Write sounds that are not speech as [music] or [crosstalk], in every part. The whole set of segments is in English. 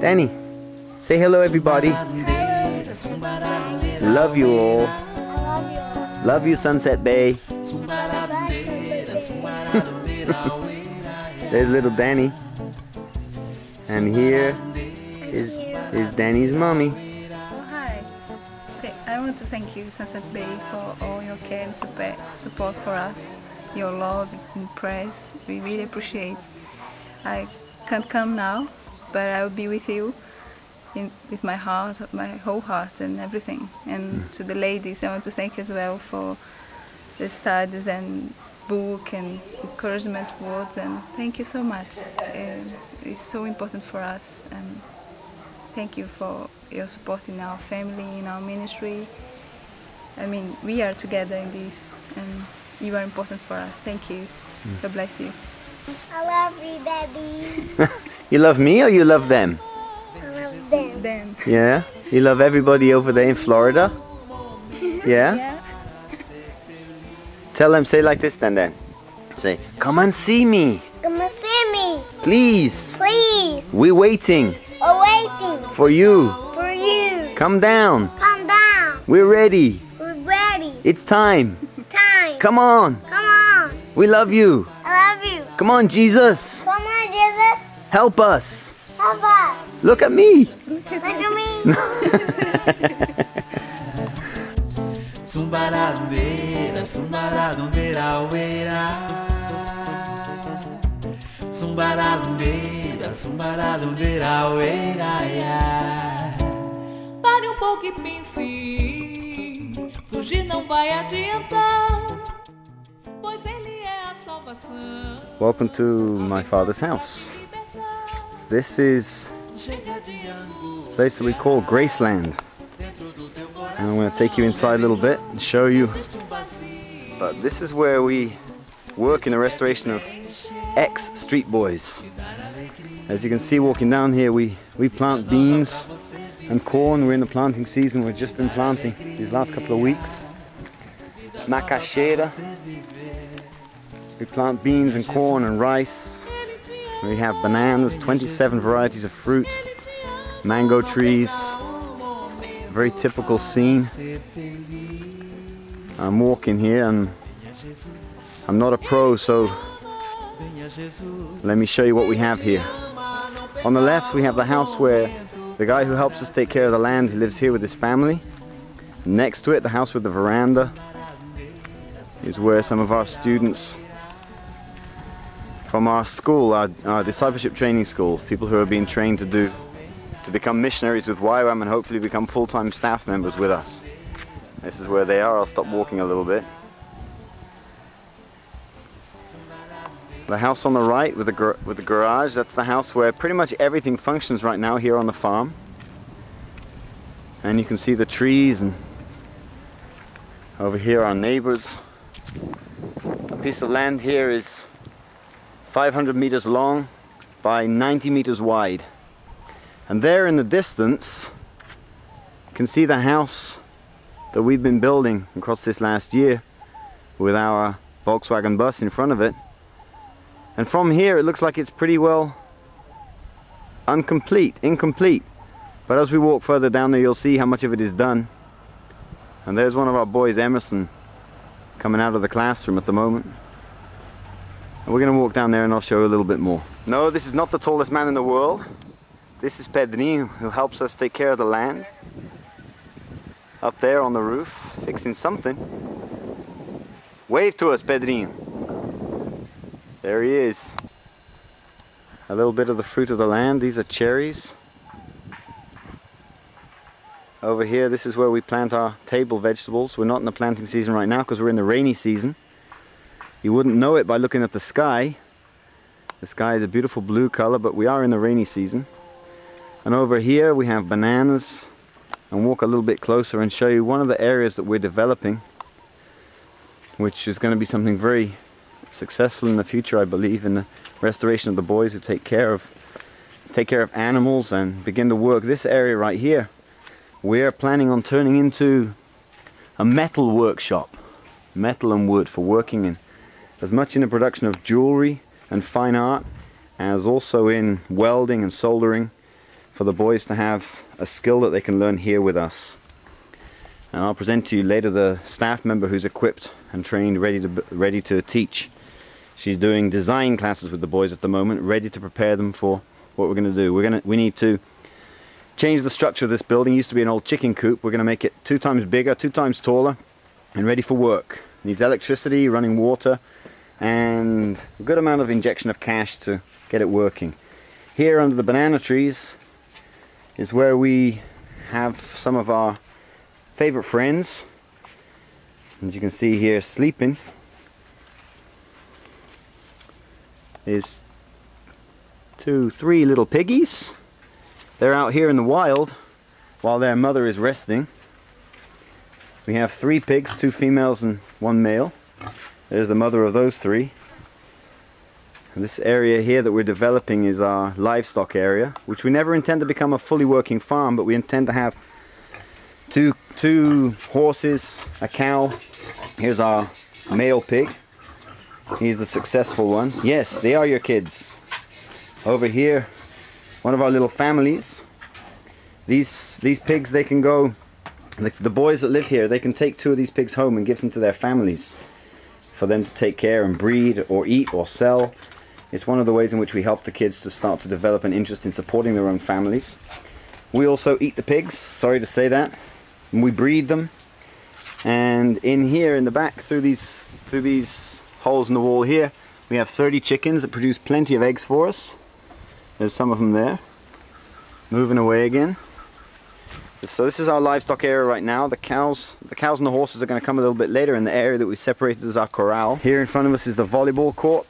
Danny, say hello everybody. Love you all. Love you Sunset Bay. There's little Danny. And here is, is Danny's mommy. To thank you, Sunset Bay, for all your care and support, for us, your love and prayers. We really appreciate. I can't come now, but I will be with you in, with my heart, my whole heart and everything. And to the ladies, I want to thank as well for the studies and book and encouragement words and thank you so much. Um, it's so important for us and thank you for your support in our family, in our ministry. I mean, we are together in this and you are important for us. Thank you. Mm. God bless you. I love you, Daddy. [laughs] You love me or you love them? I love them. Then, Yeah? You love everybody over there in Florida? [laughs] Yeah? yeah. Tell them, say like this then then. Say, come and see me, Come and see me, please. please. We're waiting We're waiting for you. for you. Come down. Come down. We're ready. We're ready. It's time. It's time. Come on. Come on. We love you. I love you. Come on, Jesus. Come on, Jesus. Help us. Help us. Look at me. Look at me. [laughs] Sumbarandeira, sumbarandeira, ueira. Sumbarandeira, sumbarandeira, ueira, ya. Pare um pouco e pense. Fugir não vai adiantar. Pois Ele é a salvação. Welcome to my father's house. This is Chega de angu a place that we call Graceland. dentro do teu coração. And I'm going to take you inside a little bit and show you. Um But this is where we work in the restoration of ex street boys. As you can see walking down here, we, we plant beans and corn. We're in the planting season. We've just been planting these last couple of weeks. Macaxeira. We plant beans and corn and rice. We have bananas, 27 varieties of fruit, mango trees. Very typical scene. I'm walking here and I'm not a pro, so let me show you what we have here. On the left, we have the house where the guy who helps us take care of the land, he lives here with his family. Next to it, the house with the veranda, is where some of our students from our school, our, our discipleship training school, people who are being trained to do, to become missionaries with YWAM and hopefully become full-time staff members with us. This is where they are. I'll stop walking a little bit. The house on the right with the with the garage, that's the house where pretty much everything functions right now here on the farm. And you can see the trees and over here our neighbors. A piece of land here is 500 meters long by 90 meters wide. And there in the distance, you can see the house that we've been building across this last year with our Volkswagen bus in front of it. And from here it looks like it's pretty well incomplete, incomplete. But as we walk further down there you'll see how much of it is done. And there's one of our boys, Emerson, coming out of the classroom at the moment. And we're going to walk down there and I'll show you a little bit more. No, this is not the tallest man in the world. This is Pedrinho, who helps us take care of the land. Up there on the roof, fixing something. Wave to us, Pedrinho. There he is. A little bit of the fruit of the land. These are cherries. Over here, this is where we plant our table vegetables. We're not in the planting season right now because we're in the rainy season. You wouldn't know it by looking at the sky. The sky is a beautiful blue color, but we are in the rainy season. And over here we have bananas. And walk a little bit closer and show you one of the areas that we're developing, which is going to be something very successful in the future, I believe, in the restoration of the boys who take care of take care of animals and begin to work this area right here. We're planning on turning into a metal workshop, metal and wood for working in as much in the production of jewelry and fine art as also in welding and soldering for the boys to have a skill that they can learn here with us. And I'll present to you later the staff member who's equipped and trained ready to ready to teach. She's doing design classes with the boys at the moment, ready to prepare them for what we're going to do. We're going to we need to change the structure of this building. It used to be an old chicken coop. We're going to make it two times bigger, two times taller, and ready for work. needs electricity, running water, and a good amount of injection of cash to get it working. Here under the banana trees is where we have some of our favorite friends. As you can see here sleeping is two, three little piggies. They're out here in the wild while their mother is resting. We have three pigs, two females and one male. There's the mother of those three. This area here that we're developing is our livestock area, which we never intend to become a fully working farm, but we intend to have two, two horses, a cow. Here's our male pig. He's the successful one. Yes, they are your kids. Over here, one of our little families. These these pigs, they can go. The, the boys that live here, they can take two of these pigs home and give them to their families for them to take care and breed or eat or sell. It's one of the ways in which we help the kids to start to develop an interest in supporting their own families. We also eat the pigs, sorry to say that. And we breed them. And in here in the back through these through these holes in the wall here, we have 30 chickens that produce plenty of eggs for us. There's some of them there. Moving away again. So this is our livestock area right now. The cows, the cows and the horses are going to come a little bit later in the area that we separated as our corral. Here in front of us is the volleyball court.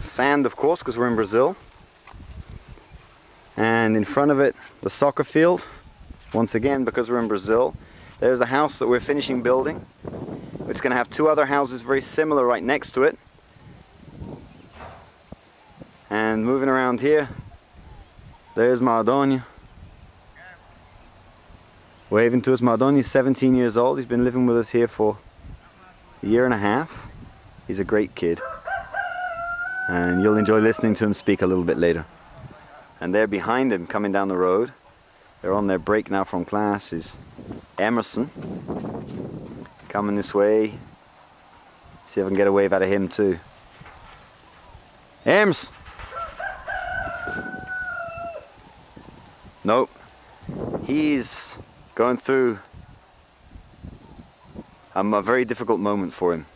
Sand, of course, because we're in Brazil. And in front of it, the soccer field. Once again, because we're in Brazil. There's the house that we're finishing building. It's going to have two other houses very similar right next to it. And moving around here, there's Mardonio. Waving to us, Mardonio's 17 years old. He's been living with us here for a year and a half. He's a great kid. And you'll enjoy listening to him speak a little bit later. And there behind him, coming down the road, they're on their break now from class, is Emerson. Coming this way. See if I can get a wave out of him too. Ems! Nope. He's going through um, a very difficult moment for him.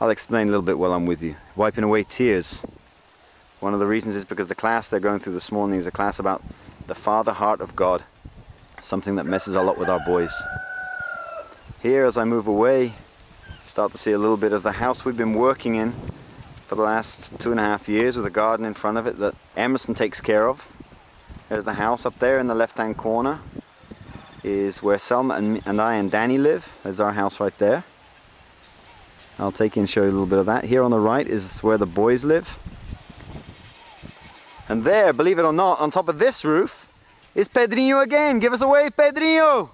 I'll explain a little bit while I'm with you. Wiping away tears. One of the reasons is because the class they're going through this morning is a class about the Father Heart of God. Something that messes a lot with our boys. Here, as I move away, start to see a little bit of the house we've been working in for the last two and a half years with a garden in front of it that Emerson takes care of. There's the house up there in the left hand corner is where Selma and, and I and Danny live. There's our house right there. I'll take you and show you a little bit of that. Here on the right is where the boys live. And there, believe it or not, on top of this roof is Pedrinho again. Give us a wave, Pedrinho!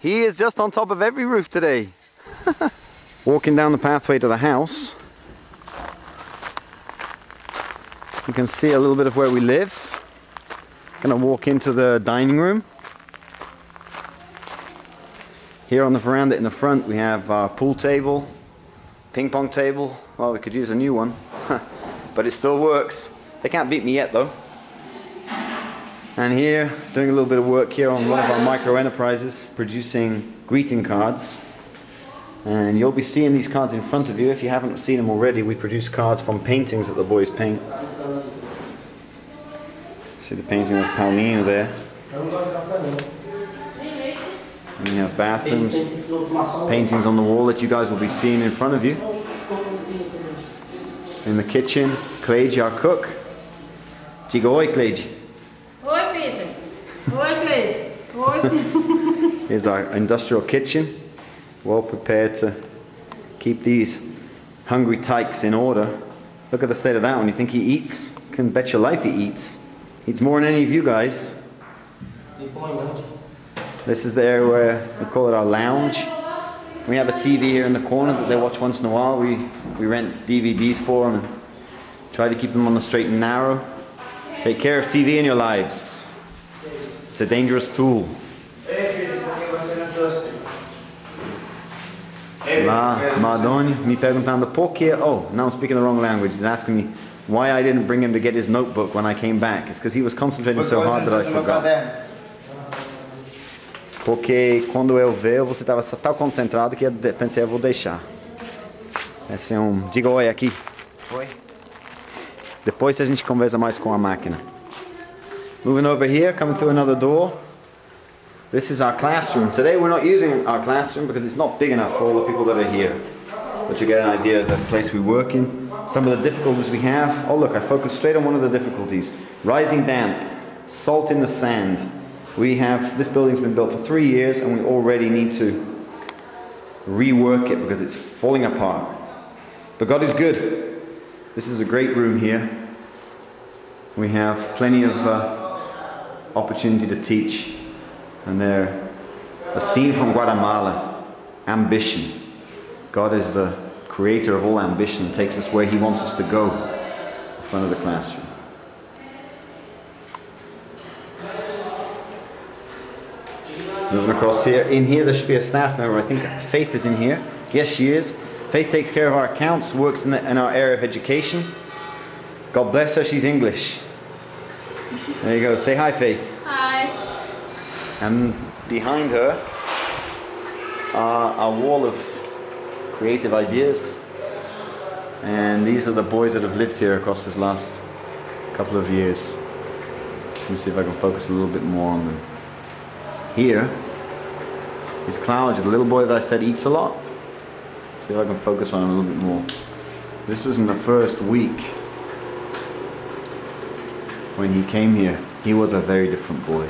He is just on top of every roof today. [laughs] Walking down the pathway to the house, you can see a little bit of where we live. Gonna walk into the dining room. Here on the veranda in the front we have our pool table, ping pong table. Well, we could use a new one, [laughs] but it still works. They can't beat me yet though. And here, doing a little bit of work here on one of our micro enterprises, producing greeting cards. And you'll be seeing these cards in front of you. If you haven't seen them already, we produce cards from paintings that the boys paint. See the painting of Paulinho there. And we have bathrooms, paintings on the wall that you guys will be seeing in front of you. In the kitchen, Cleide, our cook. Diga oi, Cleide. Oi, Peter. Oi, Cleide. Oi. Here's our industrial kitchen, well prepared to keep these hungry tykes in order. Look at the state of that one. You think he eats? Can bet your life he eats. Eats more than any of you guys. This is the area where we call it our lounge. We have a TV here in the corner that they watch once in a while. We, we rent DVDs for them and try to keep them on the straight and narrow. Take care of TV in your lives. It's a dangerous tool. Lá, Madoni me perguntando por que, oh, now I'm speaking the wrong language. He's asking me why I didn't bring him to get his notebook when I came back. It's because he was concentrating so hard that I forgot. Porque quando eu veio, você estava tão concentrado que eu pensei, eu vou deixar. Esse é um. Diga oi aqui. Oi. Depois a gente conversa mais com a máquina. Moving over here, coming through another door. This is our classroom. Today we're not using our classroom because it's not big enough for all the people that are here. But you get an idea of the place we work in. Some of the difficulties we have. Oh look, I focused straight on one of the difficulties. Rising damp, salt in the sand. We have, this building's been built for three years and we already need to rework it because it's falling apart. But God is good. This is a great room here. We have plenty of uh, opportunity to teach. And there, a scene from Guatemala, ambition. God is the creator of all ambition, takes us where He wants us to go, in front of the classroom. Moving across here. In here, there should be a staff member. I think Faith is in here. Yes, she is. Faith takes care of our accounts, works in, the, in our area of education. God bless her, she's English. There you go. Say hi, Faith. Hi. And behind her are a wall of creative ideas. And these are the boys that have lived here across this last couple of years. Let me see if I can focus a little bit more on them. Here is Cloud, the little boy that I said eats a lot. See if I can focus on him a little bit more. This was in the first week when he came here. He was a very different boy.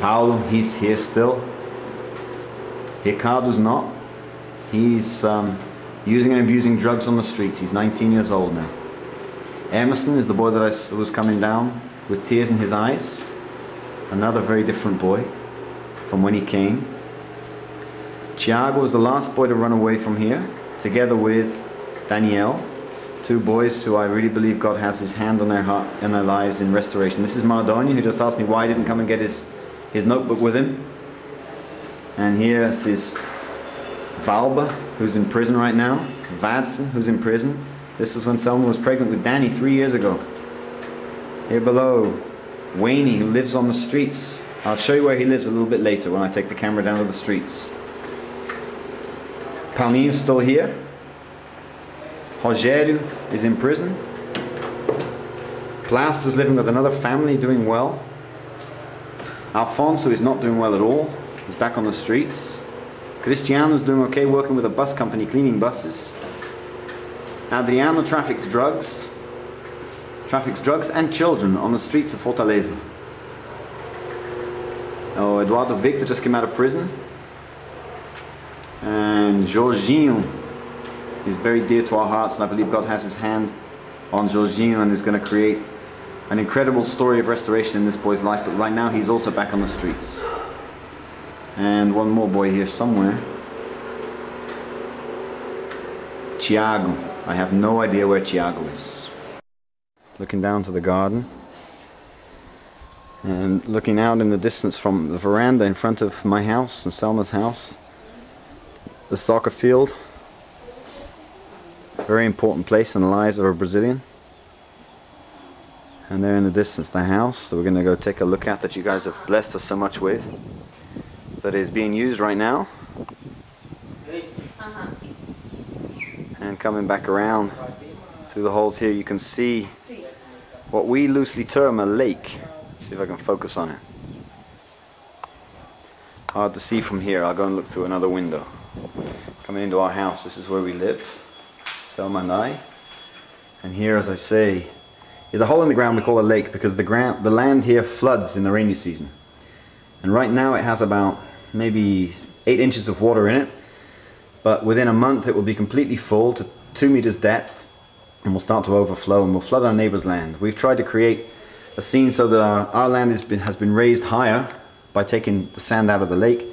Paulo, he's here still. Ricardo's not. He's um, using and abusing drugs on the streets. He's 19 years old now. Emerson is the boy that I was coming down with tears in his eyes. Another very different boy from when he came. Tiago was the last boy to run away from here, together with Danielle, two boys who I really believe God has His hand on their heart and their lives in restoration. This is Mardoni, who just asked me why he didn't come and get his, his notebook with him. And here is Valba, who's in prison right now. Vadson, who's in prison. This is when Selma was pregnant with Danny three years ago. Here below, Wayne, who lives on the streets. I'll show you where he lives a little bit later when I take the camera down to the streets. Paulinho's still here. Rogério is in prison. Plasto's living with another family doing well. Alfonso is not doing well at all. He's back on the streets. Cristiano's doing okay working with a bus company cleaning buses. Adriano traffics drugs. Traffics drugs and children on the streets of Fortaleza. Oh, Eduardo Victor just came out of prison. And Jorginho is very dear to our hearts, and I believe God has his hand on Jorginho and is going to create an incredible story of restoration in this boy's life. But right now, he's also back on the streets. And one more boy here somewhere. Tiago. I have no idea where Tiago is. Looking down to the garden. And looking out in the distance from the veranda in front of my house and Selma's house. The soccer field. Very important place in the lives of a Brazilian. And there in the distance the house that we're going to go take a look at that you guys have blessed us so much with. That is being used right now. And coming back around through the holes here you can see what we loosely term a lake. Let's see if I can focus on it. Hard to see from here. I'll go and look through another window. Coming into our house, this is where we live. Selma and here, as I say, is a hole in the ground we call a lake because the ground, the land here floods in the rainy season. And right now it has about maybe eight inches of water in it. But within a month it will be completely full to two meters depth and will start to overflow and will flood our neighbor's land. We've tried to create a scene so that our, our land has been, has been raised higher by taking the sand out of the lake.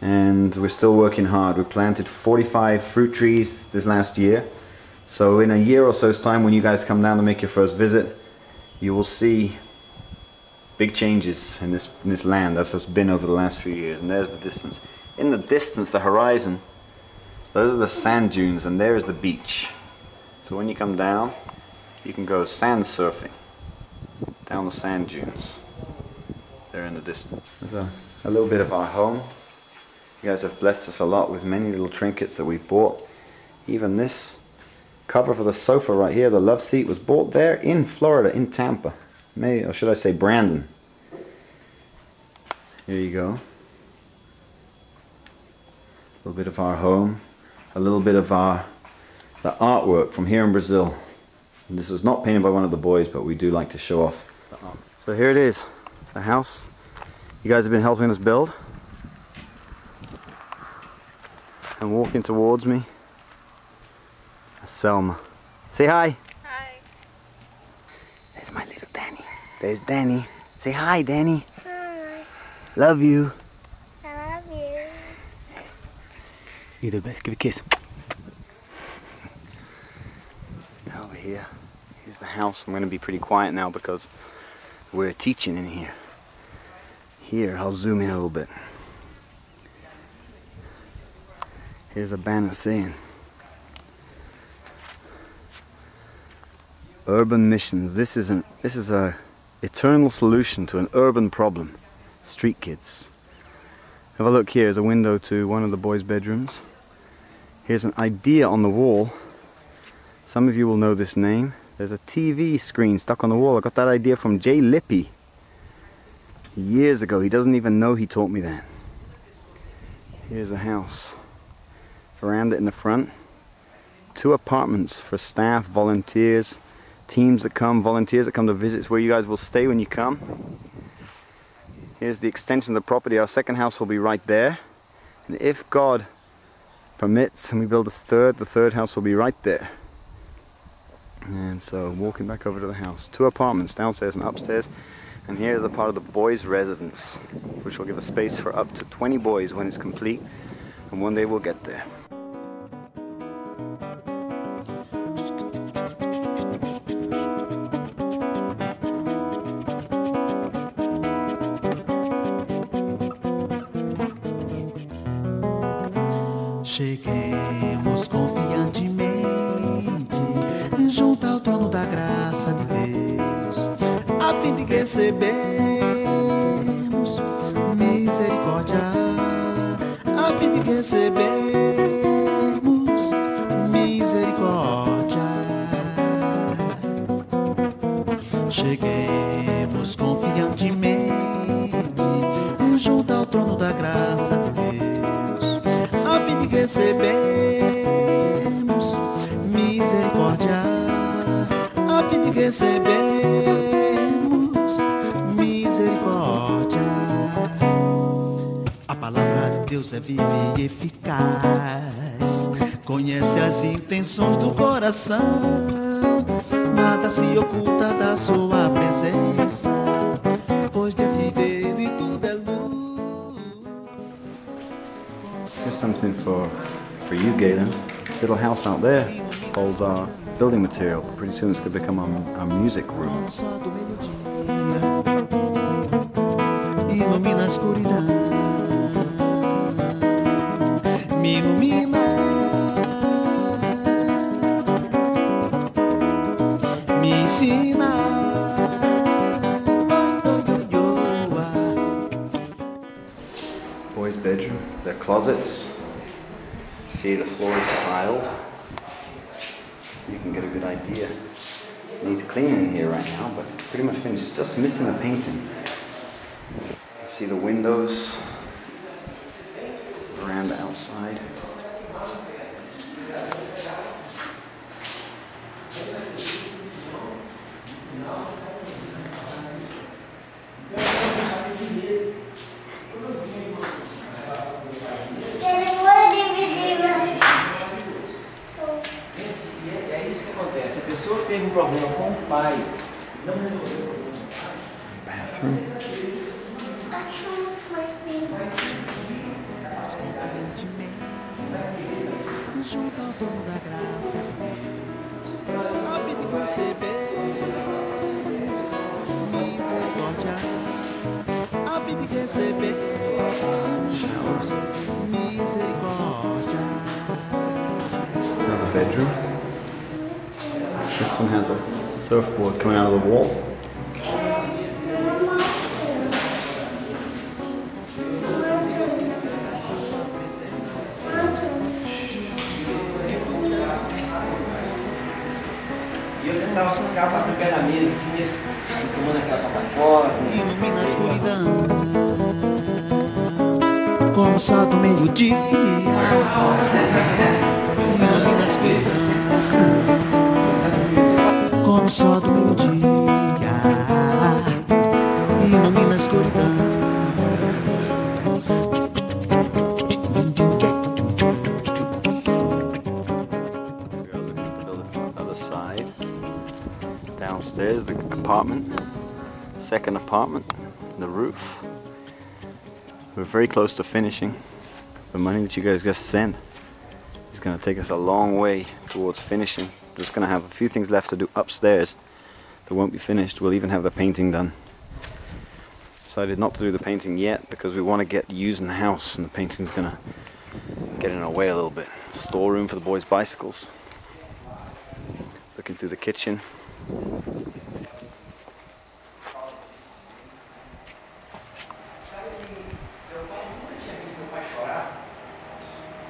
And we're still working hard. We planted 45 fruit trees this last year. So in a year or so's time, when you guys come down to make your first visit, you will see big changes in this in this land as has been over the last few years. And there's the distance. In the distance, the horizon, those are the sand dunes, and there is the beach. So when you come down, you can go sand surfing down the sand dunes. They're in the distance. There's a, a little bit of our home. You guys have blessed us a lot with many little trinkets that we bought. Even this cover for the sofa right here, the love seat, was bought there in Florida, in Tampa. May or should I say Brandon. Here you go. A little bit of our home. A little bit of our the artwork from here in Brazil. And this was not painted by one of the boys, but we do like to show off. So here it is, the house you guys have been helping us build. And walking towards me, Selma. Say hi. Hi. There's my little Danny. There's Danny. Say hi, Danny. Hi. Love you. I love you. You the best. Give a kiss. Now, over here, here's the house. I'm going to be pretty quiet now because we're teaching in here. Here, I'll zoom in a little bit. Here's a banner saying Urban missions. This is an this is a eternal solution to an urban problem. Street kids. Have a look here. There's a window to one of the boys' bedrooms. Here's an idea on the wall. Some of you will know this name. There's a TV screen stuck on the wall. I got that idea from Jay Lippy years ago. He doesn't even know he taught me that. Here's a house. Veranda in the front. Two apartments for staff, volunteers, teams that come, volunteers that come to visit. It's where you guys will stay when you come. Here's the extension of the property. Our second house will be right there. And if God permits and we build a third, the third house will be right there. And so walking back over to the house. Two apartments, downstairs and upstairs. And here is the part of the boys' residence, which will give a space for up to 20 boys when it's complete. And one day we'll get there. Confiantemente junto ao trono da graça de Deus, a fim de recebermos é viva e eficaz, conhece as intenções do coração, nada se oculta da sua presença, pois diante dele tudo é luz. Here's something for, for you, Galen. Little house out there holds our building material. Pretty soon it's going to become our, our music room. Closets. See the floor is tiled. You can get a good idea. Needs cleaning in here right now, but pretty much finished. It's just missing a painting. See the windows, veranda outside. Ele pessoa teve um problema com o pai, não resolveu. Bathroom. junto ao trono da graça Deus, a fim de receber misericórdia, a fim de receber misericórdia. Another bedroom. This one has a surfboard coming out of the wall. E eu sentava assim passando pé na mesa, assim, tomando aquela Coca-Cola, com Ilumina a escuridão Como sol do meio-dia [laughs] to build it from the other side. Downstairs, the apartment, second apartment, the roof. We're very close to finishing. The money that you guys just sent is going to take us a long way towards finishing. We're just going to have a few things left to do upstairs that won't be finished. We'll even have the painting done. Decided not to do the painting yet because we want to get using the house and the painting's going to get in our way a little bit. Storeroom for the boys' bicycles. Looking through the kitchen. Sabe que meu pai nunca tinha visto meu pai chorar?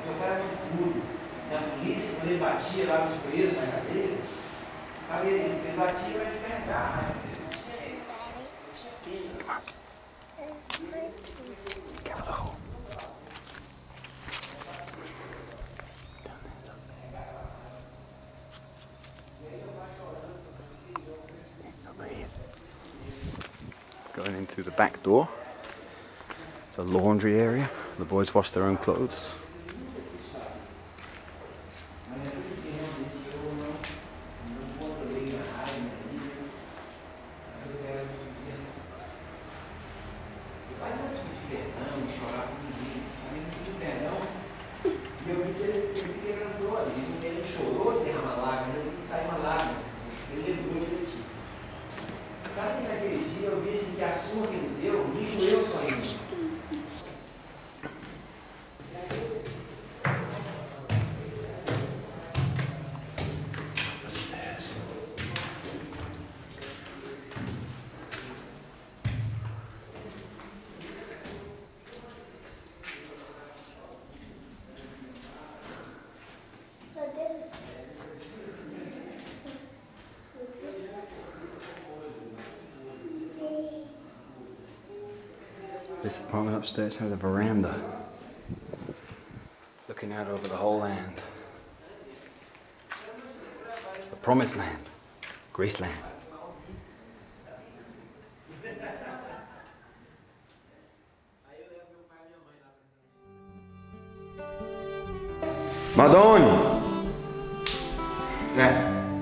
Meu pai era muito duro. Na polícia, quando ele batia lá nos presos, na cadeia, sabe, ele, ele batia para descarregar a raiva dele. Não tinha ele. Não tinha pena. Over here. Going in through the back door. It's a laundry area. The boys wash their own clothes. Vai não te pedir perdão, chorar com ninguém, sabe? Ele pediu perdão. E eu vi que ele, ele se quebrantou ali. Ele, ele não chorou de derramar lágrimas, ele saiu uma lágrimas. Ele lembrou direitinho. Sabe que naquele dia eu vi assim, que a surra que ele deu, me doeu só em mim. But this is This apartment upstairs has a veranda. Looking out over the whole land. The promised land. Graceland. Madonna! É.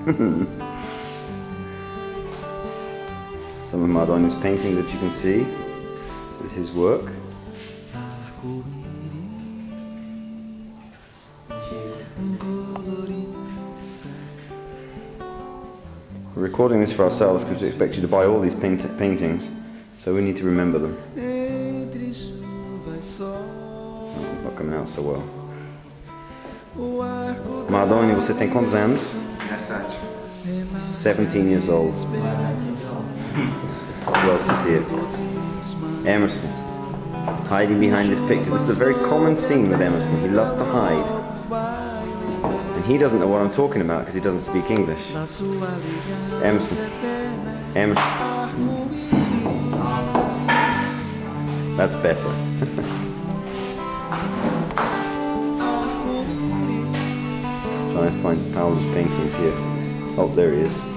[laughs] Some of Madonna's paintings that you can see. His work. We're recording this for ourselves because we expect you to buy all these paint- paintings, so we need to remember them. Entre chuva sol Oh, not coming out so well. Madonna, você tem quantos anos? Engraçado. 17 years old. Who else is here? Emerson. Hiding behind this picture. This is a very common scene with Emerson. He loves to hide. And he doesn't know what I'm talking about because he doesn't speak English. Emerson. Emerson. That's better. [laughs] Trying to find Paulo's paintings here. Oh, there he is.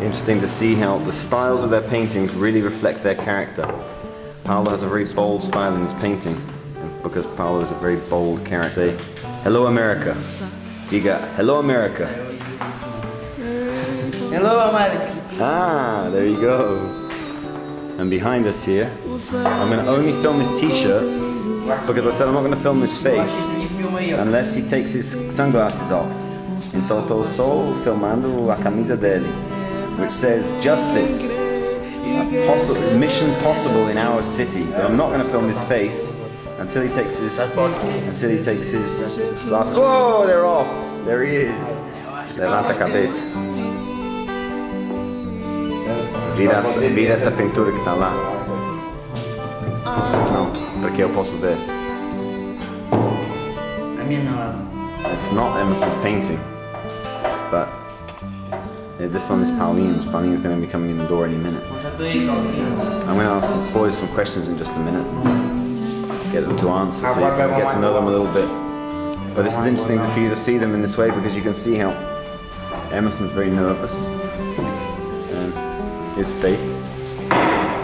Interesting to see how the styles of their paintings really reflect their character. Paulo has a very bold style in his painting, because Paulo is a very bold character. Say, Hello, America. Diga, hello, America. Hello, América. Ah, there you go. And behind us here, I'm going to only film his t-shirt because I said I'm not going to film his face filma aí, ó. unless he takes his sunglasses off. Então estou só filmando a camisa dele, which says justice, a possi- mission possible in our city. But I'm not going to film his face until he takes his until he takes his last. Oh, they're off. There he is. Levanta a cabeça. Vira essa, vira essa pintura que está lá. Não, porque eu posso ver. A minha não. It's not Emerson's painting, but Eh, this one is Pauline's. Pauline's going to be coming in the door any minute. I'm going to ask the boys some questions in just a minute. Get them to answer so you can get to know them a little bit. But this is interesting for you to see them in this way because you can see how Emerson's very nervous. And his faith,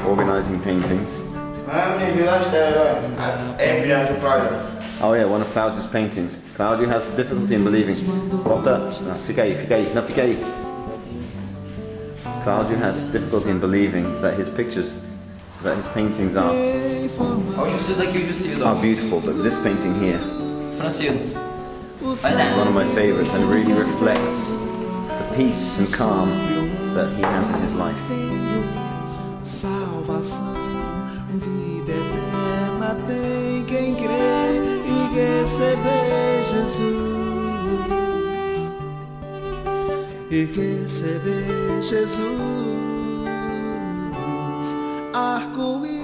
organizing paintings. Oh yeah, one of Claudio's paintings. Claudio has difficulty in believing. The? No, fica aí, fica aí, não, fica aí. Claudio has difficulty in believing that his pictures, that his paintings are, Olha o Jussido aqui, o Jussido, are beautiful, but this painting here Francino. Is one of my favorites and really reflects the peace and calm that he has in his life. E receber Jesus, arco-íris,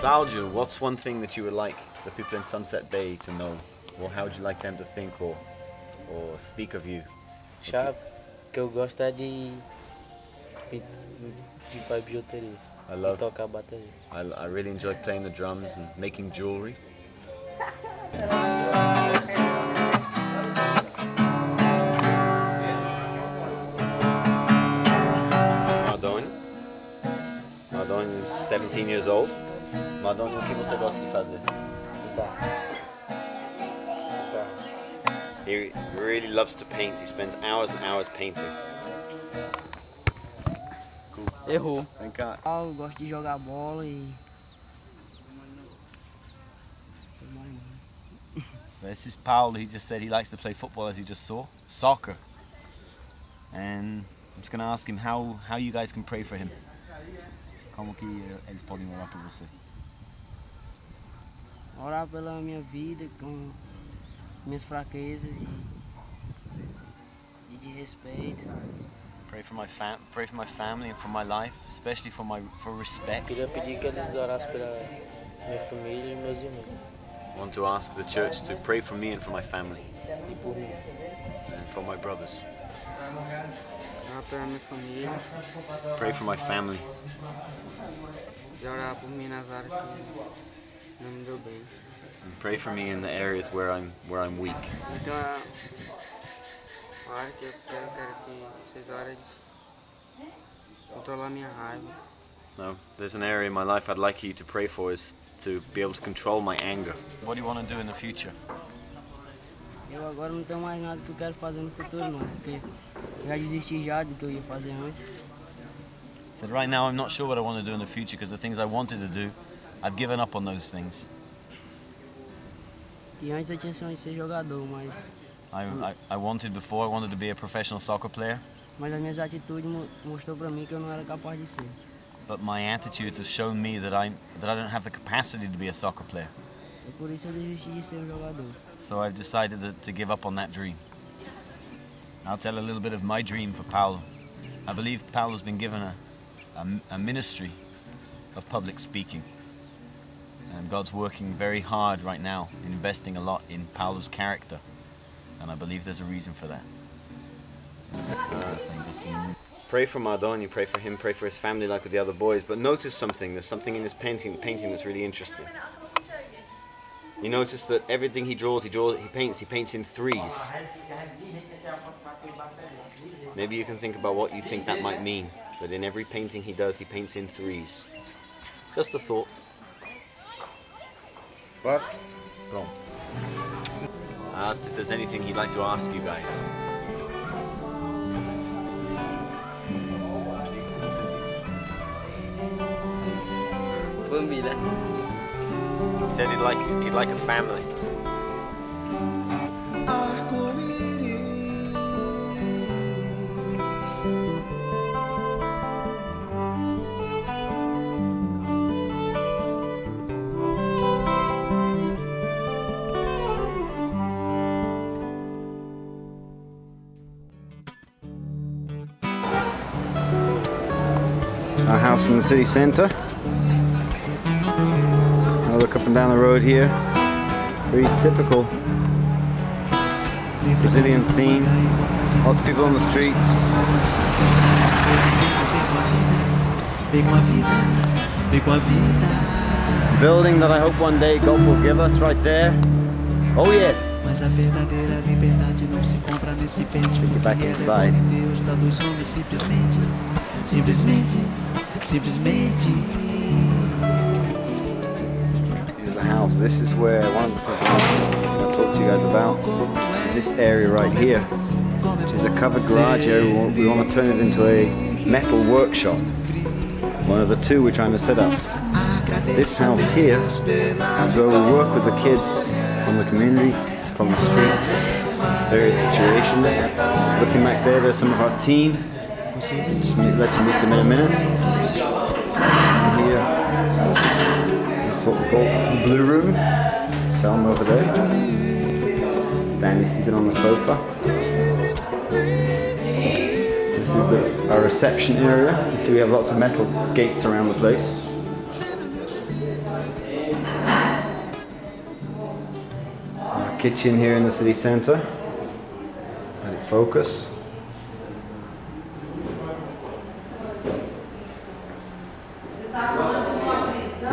Claudio, what's one thing that you would like the people in Sunset Bay to know? Or how would you like them to think or, or speak of you? Chave, que eu gosto é de, de, de bijuteria. I love, tocar bateria. I, I really enjoy playing the drums and making jewelry. Mardoni. Mardoni is 17 years old. Mardoni, o que você gosta de fazer? He really loves to paint. He spends hours and hours painting. Errou. Vem cá. Eu gosto de jogar bola e. So this is Paul. He just said he likes to play football, as you just saw, soccer. And I'm just going to ask him how, how you guys can pray for him. Como que eh, eles podem orar por você? Orar pela minha vida, com minhas fraquezas e. e de respeito. Pray for my fam- pray for my family and for my life, especially for my for respect. Queria pedir que eles orassem pela minha família e meus irmãos. I want to ask the church to pray for me and for my family E por mim. and for my brothers. Orar pela minha família Pray for my family e orar por mim nas áreas que não me deu bem. And pray for me in the areas where I'm where I'm weak. Então é uma área que eu quero, quero que vocês orem controlar minha raiva. No, there's an area in my life I'd like you to pray for is to be able to control my anger. What do you want to do in the future? Eu agora não tenho mais nada que eu quero fazer no futuro não, porque já desisti já do que eu ia fazer antes. said right now I'm not sure what I want to do in the future because the things I wanted to do, I've given up on those things. E antes eu tinha sonho de ser jogador, mas, I, I, I wanted before, I wanted to be a professional soccer player, mas as minhas atitudes mostrou pra mim que eu não era capaz de ser. but my attitudes have shown me that I that I don't have the capacity to be a soccer player. E por isso eu desisti de ser um jogador. So I've decided that, to give up on that dream. I'll tell a little bit of my dream for Paulo. I believe Paulo's been given a, a, a ministry of public speaking. And God's working very hard right now, investing a lot in Paulo's character. And I believe there's a reason for that. Pray for Mardoni, pray for him, pray for his family like with the other boys. But notice something, there's something in his painting, painting that's really interesting. You notice that everything he draws, he draws, he paints, he paints in threes. Maybe you can think about what you think that might mean. But in every painting he does, he paints in threes. Just a thought. But Pronto. I asked if there's anything he'd like to ask you guys. Família. He said he'd like he'd like a family. In the city centre. I look up and down the road here. Very typical Brazilian scene. Lots of people on the streets. Vem com a vida, vem com a vida. Building that I hope one day God will give us right there. Oh yes. Mas a verdadeira liberdade não se compra nesse vento. Back inside. glória em Deus, homens simplesmente, simplesmente, simplesmente. Here's the house. This is where one of the I talked to you guys about. This area right here, which is a covered garage area. We want, we want to turn it into a metal workshop. One of the two we're trying to set up. This house here is where we work with the kids from the community, from the streets, various situations. Looking back there, there's some of our team. Just meet- you meet them in a minute. Here, this is what we call the blue room. Selma over there. Danny's sleeping on the sofa. This is the, our reception area. You see we have lots of metal gates around the place. Our kitchen here in the city centre. Let it focus.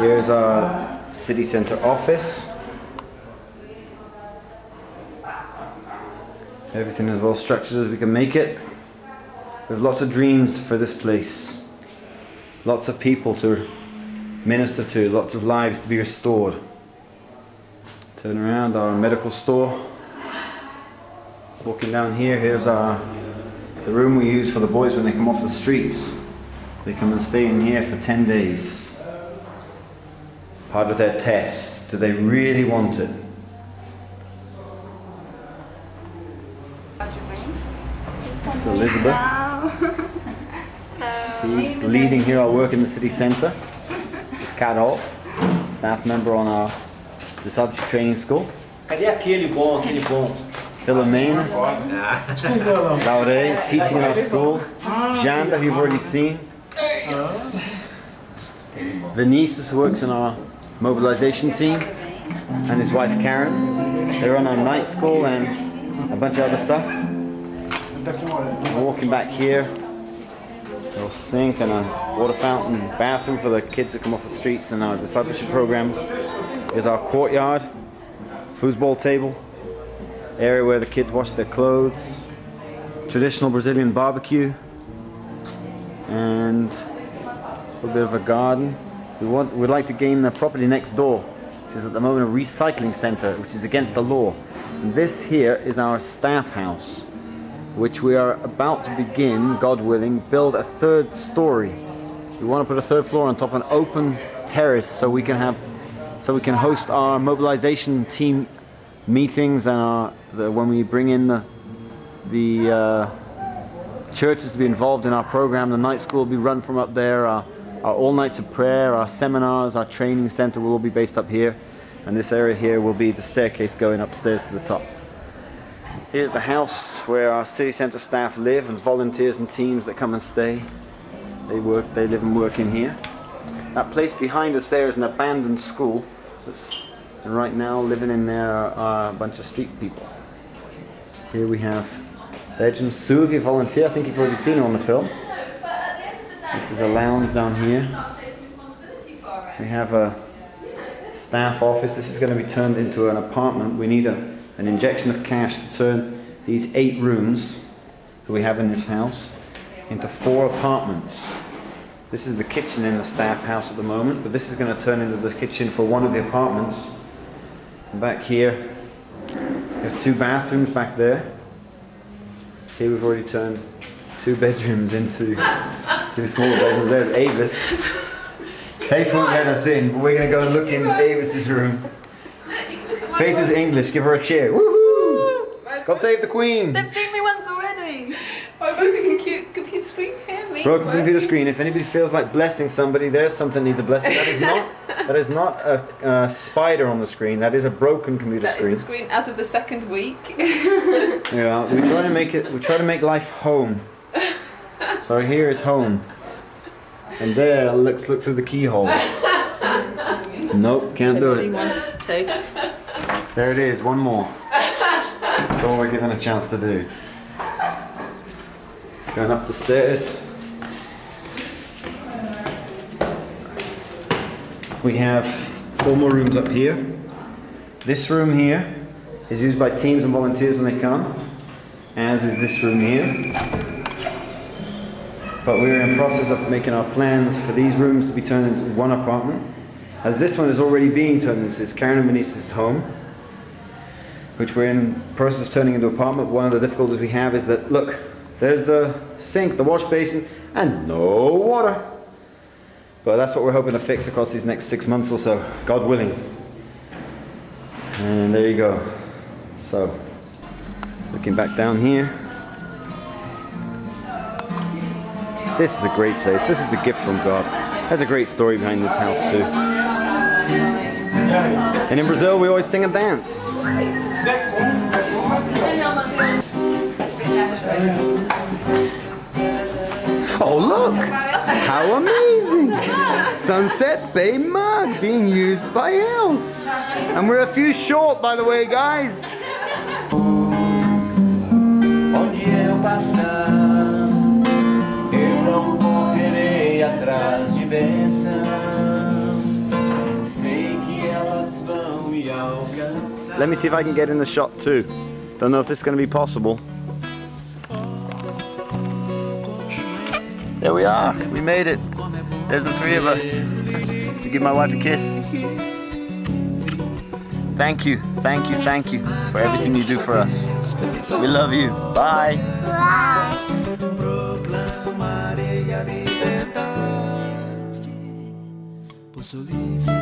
Here's our city centre office. Everything as well structured as we can make it. We have lots of dreams for this place. Lots of people to minister to, lots of lives to be restored. Turn around, our medical store. Walking down here, here's our the room we use for the boys when they come off the streets. They come and stay in here for 10 days. Part of their test. Do they really want it? This is Elizabeth. She's leading here our work in the city centre. This is Carol, staff member on our discipleship training school. Cadê aquele bom, aquele bom? Philomena, Laure, teaching in our school. Janda, who you've already seen. Vinicius who works in our mobilization team, and his wife Karen. They run our night school and a bunch of other stuff. We're Walking back here, little sink and a water fountain, bathroom for the kids that come off the streets and our discipleship programs. Here's our courtyard, foosball table, area where the kids wash their clothes, traditional Brazilian barbecue, and a little bit of a garden. We want, we'd like to gain the property next door, which is at the moment a recycling center, which is against the law. And this here is our staff house, which we are about to begin, God willing, build a third story. We want to put a third floor on top of an open terrace so we can have, so we can host our mobilization team meetings and our, the, when we bring in the, the uh, churches to be involved in our program. The night school will be run from up there. Our all nights of prayer, our seminars, our training center will all be based up here. And this area here will be the staircase going upstairs to the top. Here's the house where our city center staff live and volunteers and teams that come and stay. They work, they live and work in here. That place behind us there is an abandoned school. And right now living in there are a bunch of street people. Here we have Legend Suvi volunteer. I think you've already seen her on the film. This is a lounge down here. We have a staff office. This is going to be turned into an apartment. We need a, an injection of cash to turn these eight rooms that we have in this house into four apartments. This is the kitchen in the staff house at the moment, but this is going to turn into the kitchen for one of the apartments. And back here, we have two bathrooms back there. Here we've already turned two bedrooms into two smaller bedrooms. There's Avis. Faith won't let us in, but we're going to go and look in Avis's room. Faith is English, give her a cheer. Woohoo! God save the Queen! They've seen me once already. I broke a computer, computer screen. Hear me? Broken computer screen. If anybody feels like blessing somebody, there's something needs a blessing. That is not. that is not a, a spider on the screen. That is a broken computer That screen. is the screen as of the second week. Yeah, we try to make it. We try to make life home. So here is home, and there looks look through the keyhole. Nope, can't do it. One, two. There it is. One more. That's all we're given a chance to do. Going up the stairs. We have four more rooms up here. This room here is used by teams and volunteers when they come, as is this room here. But we're in process of making our plans for these rooms to be turned into one apartment. As this one is already being turned into is Karen and Venice's home, which we're in process of turning into apartment. One of the difficulties we have is that look, there's the sink, the wash basin, and no water. But that's what we're hoping to fix across these next six months or so, God willing. And there you go. So, looking back down here. This is a great place. This is a gift from God. There's a great story behind this house too. And in Brazil, we always sing and dance. Oh look! How amazing! Sunset Bay mug being used by Els. And we're a few short, by the way, guys. Atrás de bênçãos. Sei que elas vão me alcançar. Let me see if I can get in the shot too. Don't know if this is going to be possible. There we are. We made it. There's the three of us. To give my wife a kiss. Thank you, thank you, thank you for everything you do for us. We love you. Bye. Proclamarei a leave